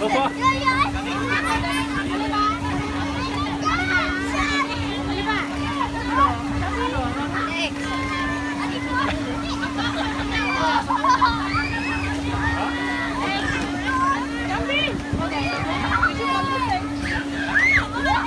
走 吧